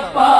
Papa.